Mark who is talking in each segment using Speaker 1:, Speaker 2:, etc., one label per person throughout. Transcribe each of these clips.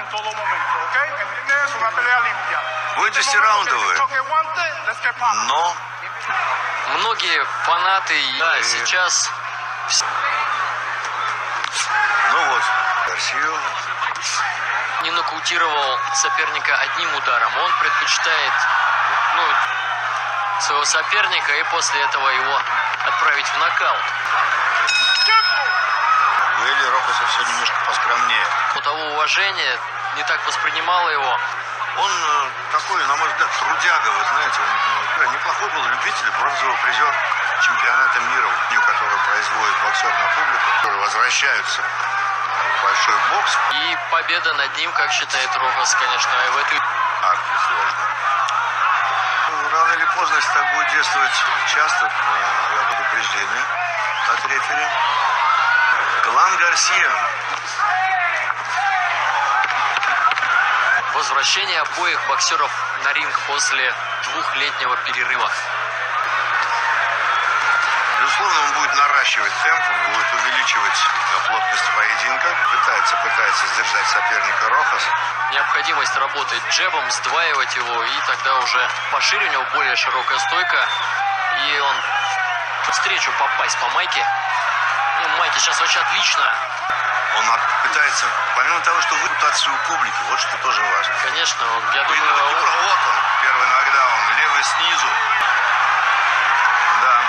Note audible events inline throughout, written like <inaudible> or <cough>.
Speaker 1: en todo momento, ¿ok? Esta es una pelea limpia.
Speaker 2: Будет
Speaker 1: Este momento que
Speaker 2: десятираундовая,
Speaker 1: choque guante, let's get popped.
Speaker 2: но
Speaker 3: Многие фанаты
Speaker 2: Да, и-
Speaker 3: сейчас
Speaker 2: ну вот Гарсию
Speaker 3: не нокаутировал соперника одним ударом. Он предпочитает ну, своего соперника и после этого его отправить в нокаут.
Speaker 2: у Эли Рокоса все немножко
Speaker 3: того уважения не так воспринимала его.
Speaker 2: Он э, такой, на мой взгляд, трудяга, вы знаете, он э, неплохой был любитель, бронзовый призер чемпионата мира, у которого производит боксер на публику, которые возвращаются в большой бокс,
Speaker 3: И победа над ним, как считает Рохас, конечно, и в этой
Speaker 2: арки сложно. Ну, Рано или поздно, если так будет действовать часто, э, я буду предупреждение от рефери. Клан Гарсия.
Speaker 3: Возвращение обоих боксеров на ринг после двухлетнего перерыва.
Speaker 2: Безусловно, он будет наращивать темп, будет увеличивать плотность поединка. Пытается, пытается сдержать соперника Рохас.
Speaker 3: Необходимость работать джебом, сдваивать его, и тогда уже пошире у него более широкая стойка. И он встречу попасть по майке. Ну, майки сейчас очень отлично.
Speaker 2: Он пытается, помимо того, что репутацию у публики, вот что тоже важно.
Speaker 3: Конечно, он, я думаю, он-
Speaker 2: про- вот он, первый нокдаун, левый снизу. Да,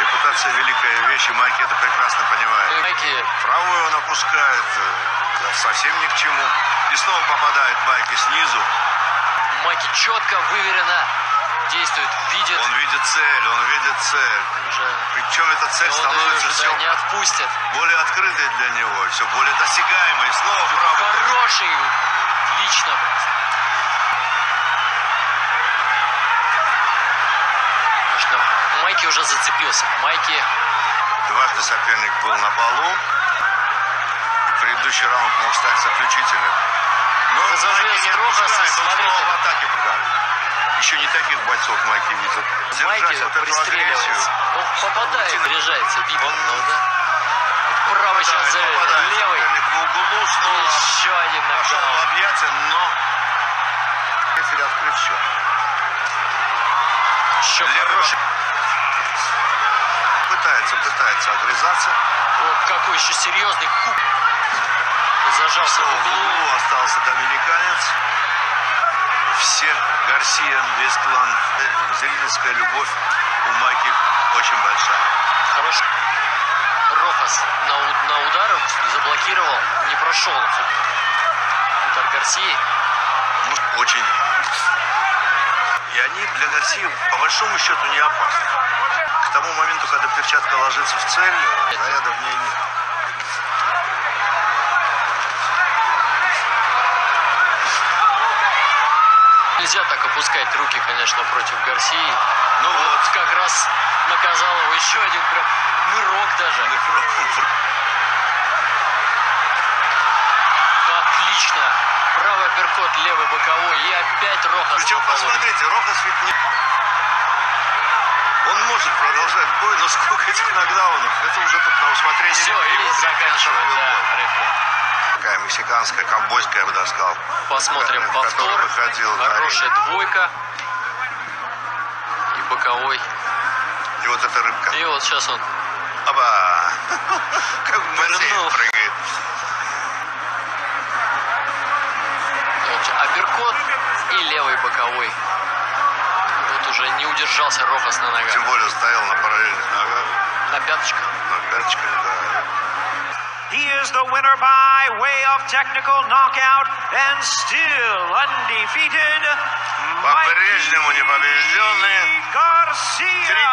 Speaker 2: репутация великая вещь, и Майки это прекрасно понимает.
Speaker 3: майки
Speaker 2: Правую он опускает, э, совсем ни к чему. И снова попадает Майки снизу.
Speaker 3: майки четко, выверенно действует, видит.
Speaker 2: Он видит цель, он видит цель.
Speaker 3: уже,
Speaker 2: Причем эта цель
Speaker 3: он
Speaker 2: становится все
Speaker 3: да, не отпустит.
Speaker 2: более открытой для него, все более досягаемой. Снова правый.
Speaker 3: Хороший, лично. Конечно, Майки уже зацепился. Майки
Speaker 2: Дважды соперник был на полу. И предыдущий раунд мог стать заключительным. Но
Speaker 3: Разозлился Рохас, смотрите.
Speaker 2: в атаке пока. Еще не таких бойцов Майки видел.
Speaker 3: Майки
Speaker 2: вот
Speaker 3: пристреливается. Он попадает, заряжается, видно,
Speaker 2: Он-
Speaker 3: ну да. Правый сейчас за
Speaker 2: Попадает
Speaker 3: левый.
Speaker 2: в углу, снова
Speaker 3: Еще один
Speaker 2: пошел в объятия, но рефери открыт счет.
Speaker 3: Еще
Speaker 2: Левый
Speaker 3: хороший.
Speaker 2: Пытается, пытается огрызаться.
Speaker 3: Вот какой еще серьезный хук. Зажался в
Speaker 2: Снова в
Speaker 3: углу.
Speaker 2: углу остался доминиканец. Все Гарсия, весь клан. Э, Зрительская любовь у Майки очень большая.
Speaker 3: Хороший. Рохас на, на удар заблокировал, не прошел. Удар Гарсии.
Speaker 2: Ну, очень. И они для Гарсии по большому счету не опасны. К тому моменту, когда перчатка ложится в цель, заряда в ней нет.
Speaker 3: Нельзя так опускать руки, конечно, против Гарсии.
Speaker 2: Ну
Speaker 3: Вот
Speaker 2: вот,
Speaker 3: как раз наказал его еще один прям нырок даже. Отлично. Правый апперкот, левый боковой. И опять Рохас
Speaker 2: Причем, посмотрите, Рохас ведь не... Он может продолжать бой, но сколько этих нокдаунов? Это уже тут на усмотрение
Speaker 3: Все, и заканчивает, да, рефери.
Speaker 2: Такая мексиканская, ковбойская, я бы даже сказал.
Speaker 3: Посмотрим повтор.
Speaker 2: выходил
Speaker 3: Хорошая двойка. И боковой.
Speaker 2: И вот эта рыбка.
Speaker 3: И вот сейчас он
Speaker 2: Оба! <laughs> Как в прыгает.
Speaker 3: апперкот и левый боковой. Вот уже не удержался Рохас на ногах.
Speaker 2: Тем более стоял на параллельных ногах.
Speaker 3: На пяточках.
Speaker 2: На пяточках, да.
Speaker 4: He is the winner by way of technical knockout and still undefeated, Mikey Garcia.